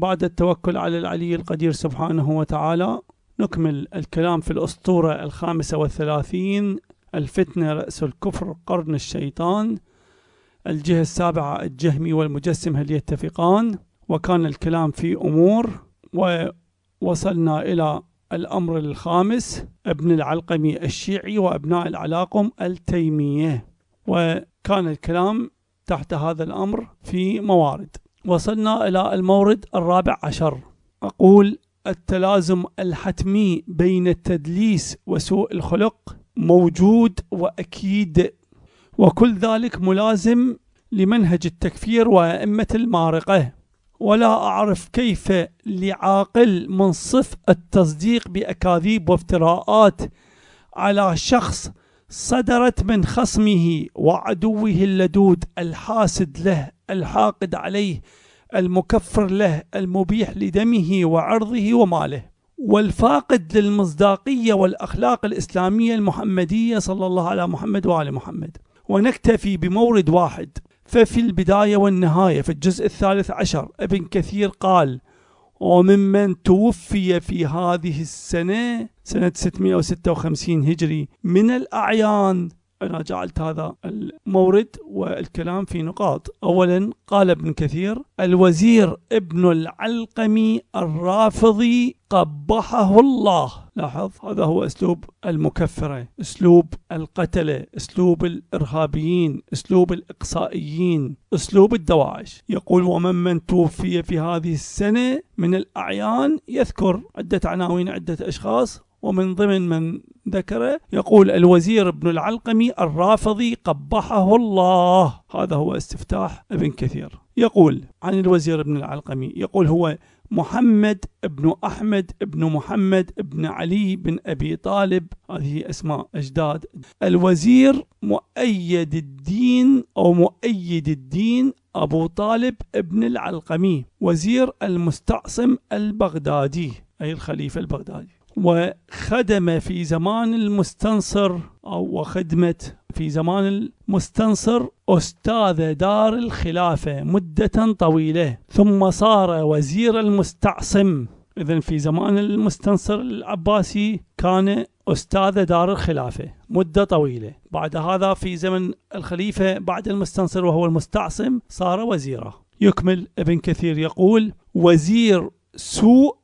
بعد التوكل على العلي القدير سبحانه وتعالى نكمل الكلام في الأسطورة الخامسة والثلاثين الفتنة رأس الكفر قرن الشيطان الجهة السابعة الجهمي والمجسم هل يتفقان؟ وكان الكلام في أمور ووصلنا إلى الأمر الخامس أبن العلقمي الشيعي وأبناء العلاقم التيمية. وكان الكلام تحت هذا الأمر في موارد. وصلنا إلى المورد الرابع عشر. أقول التلازم الحتمي بين التدليس وسوء الخلق موجود وأكيد. وكل ذلك ملازم لمنهج التكفير وأئمة المارقة. ولا أعرف كيف لعاقل منصف التصديق بأكاذيب وافتراءات على شخص صدرت من خصمه وعدوه اللدود الحاسد له الحاقد عليه المكفر له المبيح لدمه وعرضه وماله. والفاقد للمصداقية والأخلاق الإسلامية المحمدية صلى الله على محمد وآل محمد. ونكتفي بمورد واحد. ففي البداية والنهاية في الجزء الثالث عشر ابن كثير قال وممن توفي في هذه السنة سنة 656 هجري من الأعيان أنا جعلت هذا المورد والكلام في نقاط. أولا قال ابن كثير الوزير ابن العلقمي الرافضي قبحه الله. لاحظ هذا هو أسلوب المكفرة أسلوب القتلة أسلوب الإرهابيين أسلوب الإقصائيين أسلوب الدواعش. يقول ومن من توفي في هذه السنة من الأعيان يذكر. عدة عناوين عدة أشخاص. ومن ضمن من ذكره يقول الوزير ابن العلقمي الرافضي قبحه الله. هذا هو استفتاح ابن كثير. يقول عن الوزير ابن العلقمي يقول هو محمد ابن أحمد ابن محمد ابن علي بن أبي طالب. هذه أسماء أجداد. الوزير مؤيد الدين أو مؤيد الدين أبو طالب ابن العلقمي وزير المستعصم البغدادي أي الخليفة البغدادي. وخدم في زمان المستنصر أو وخدمت في زمان المستنصر أستاذ دار الخلافة مدة طويلة. ثم صار وزير المستعصم. إذا في زمان المستنصر العباسي كان أستاذ دار الخلافة مدة طويلة. بعد هذا في زمن الخليفة بعد المستنصر وهو المستعصم صار وزيرا يكمل ابن كثير يقول وزير سوء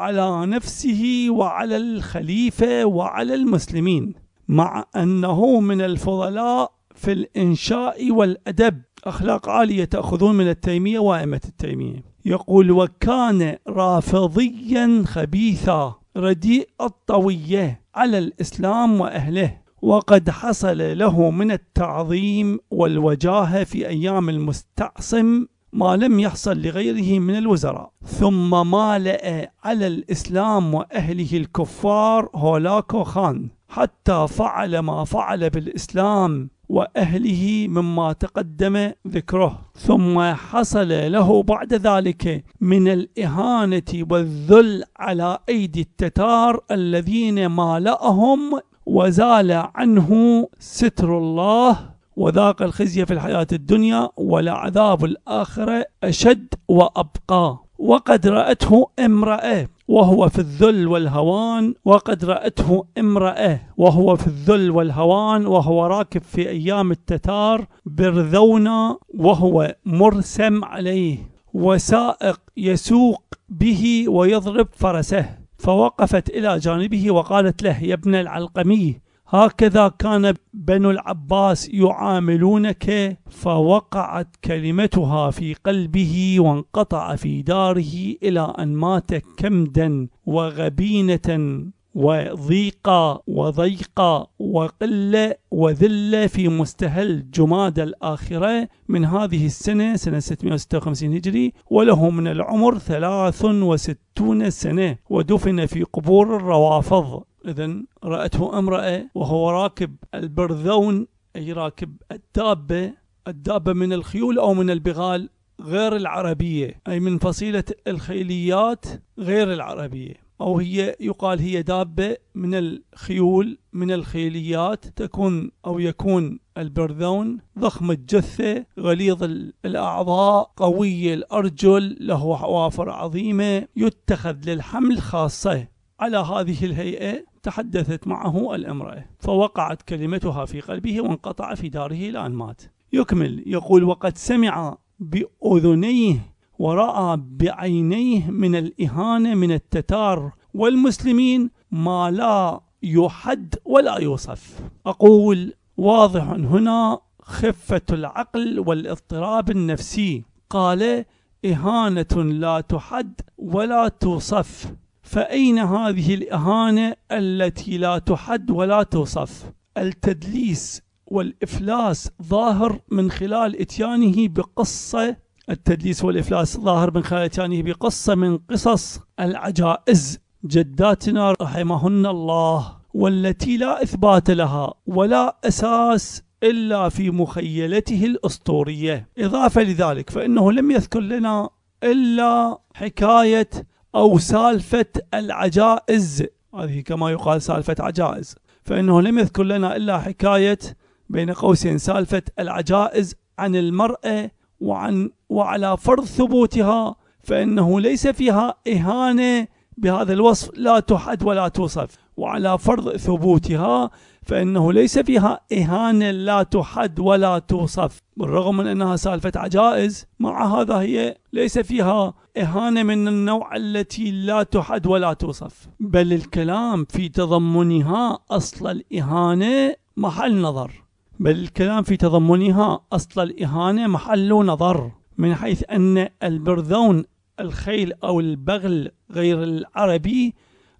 على نفسه وعلى الخليفة وعلى المسلمين مع أنه من الفضلاء في الإنشاء والأدب. أخلاق عالية تأخذون من التيمية وأئمة التيمية. يقول وكان رافضيا خبيثا رديء الطوية على الإسلام وأهله. وقد حصل له من التعظيم والوجاهة في أيام المستعصم ما لم يحصل لغيره من الوزراء. ثم مالأ على الإسلام وأهله الكفار هولاكو خان. حتى فعل ما فعل بالإسلام وأهله مما تقدم ذكره. ثم حصل له بعد ذلك من الإهانة والذل على أيدي التتار الذين مالأهم وزال عنه ستر الله وذاق الخزي في الحياة الدنيا ولعذاب الآخرة أشد وأبقى. وقد رأته امرأة وهو في الذل والهوان. وقد رأته امرأة وهو في الذل والهوان. وهو راكب في أيام التتار برذونا وهو مرسم عليه وسائق يسوق به ويضرب فرسه. فوقفت إلى جانبه وقالت له يا ابن العلقمي هكذا كان بنو العباس يعاملونك فوقعت كلمتها في قلبه وانقطع في داره إلى أن مات كمدا وغبينة وضيقا وضيقا وقلة وذلة في مستهل جماد الآخرة من هذه السنة سنة 656 هجري وله من العمر 63 سنة ودفن في قبور الروافض. إذا رأته امرأة وهو راكب البرذون أي راكب الدابة الدابة من الخيول أو من البغال غير العربية أي من فصيلة الخيليات غير العربية أو هي يقال هي دابة من الخيول من الخيليات تكون أو يكون البرذون ضخم الجثة غليظ الأعضاء قوي الأرجل له حوافر عظيمة يتخذ للحمل خاصة. على هذه الهيئة تحدثت معه الامرأة فوقعت كلمتها في قلبه وانقطع في داره الآن مات. يكمل يقول وقد سمع بأذنيه ورأى بعينيه من الإهانة من التتار والمسلمين ما لا يحد ولا يوصف. أقول واضح هنا خفة العقل والاضطراب النفسي. قال إهانة لا تحد ولا توصف. فأين هذه الإهانة التي لا تحد ولا توصف؟ التدليس والإفلاس ظاهر من خلال إتيانه بقصة التدليس والإفلاس ظاهر من خلال إتيانه بقصة من قصص العجائز جداتنا رحمهن الله والتي لا إثبات لها ولا أساس إلا في مخيلته الأسطورية. إضافة لذلك فإنه لم يذكر لنا إلا حكاية أو سالفة العجائز. هذه كما يقال سالفة عجائز. فإنه لم يذكر لنا إلا حكاية بين قوسين سالفة العجائز عن المرأة وعن وعلى فرض ثبوتها فإنه ليس فيها إهانة بهذا الوصف. لا تحد ولا توصف. وعلى فرض ثبوتها فإنه ليس فيها إهانة لا تحد ولا توصف. بالرغم من أنها سالفة عجائز مع هذا هي ليس فيها إهانة من النوع التي لا تحد ولا توصف. بل الكلام في تضمنها أصل الإهانة محل نظر. بل الكلام في تضمنها أصل الإهانة محل نظر من حيث أن البرذون الخيل أو البغل غير العربي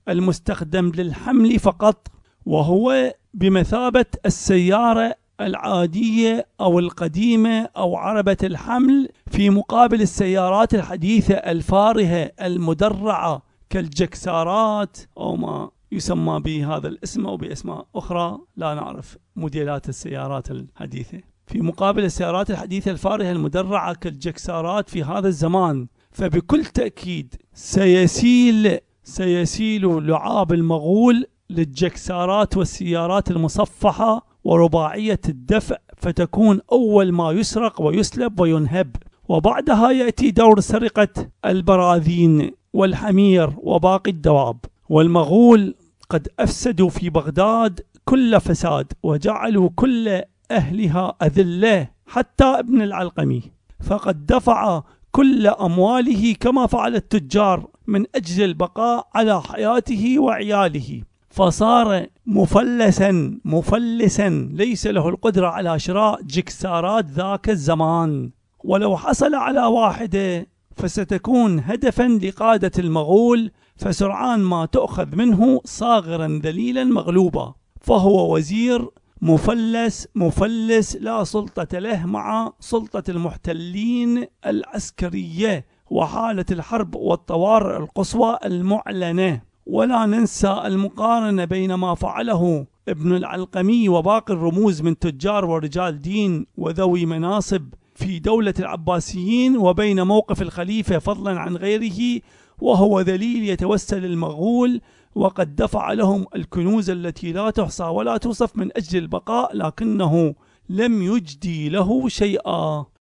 المستخدم للحمل فقط وهو بمثابة السيارة العادية أو القديمة أو عربة الحمل في مقابل السيارات الحديثة الفارهة المدرعة كالجكسارات أو ما يسمى بهذا الاسم أو بأسماء أخرى لا نعرف موديلات السيارات الحديثة. في مقابل السيارات الحديثة الفارهة المدرعة كالجكسارات في هذا الزمان فبكل تأكيد سيسيل سيسيل لعاب المغول للجكسارات والسيارات المصفحة ورباعية الدفع فتكون أول ما يسرق ويسلب وينهب. وبعدها يأتي دور سرقة البراذين والحمير وباقي الدواب. والمغول قد أفسدوا في بغداد كل فساد وجعلوا كل أهلها أذلة حتى ابن العلقمي. فقد دفع كل أمواله كما فعل التجار. من أجل البقاء على حياته وعياله. فصار مفلسا مفلسا. ليس له القدرة على شراء جكسارات ذاك الزمان. ولو حصل على واحدة فستكون هدفا لقادة المغول. فسرعان ما تؤخذ منه صاغرا ذليلا مغلوبا. فهو وزير مفلس مفلس لا سلطة له مع سلطة المحتلين العسكرية. وحالة الحرب والطوارئ القصوى المعلنة. ولا ننسى المقارنة بين ما فعله ابن العلقمي وباقي الرموز من تجار ورجال دين وذوي مناصب في دولة العباسيين وبين موقف الخليفة فضلا عن غيره وهو ذليل يتوسل المغول وقد دفع لهم الكنوز التي لا تحصى ولا توصف من أجل البقاء لكنه لم يجدي له شيئا.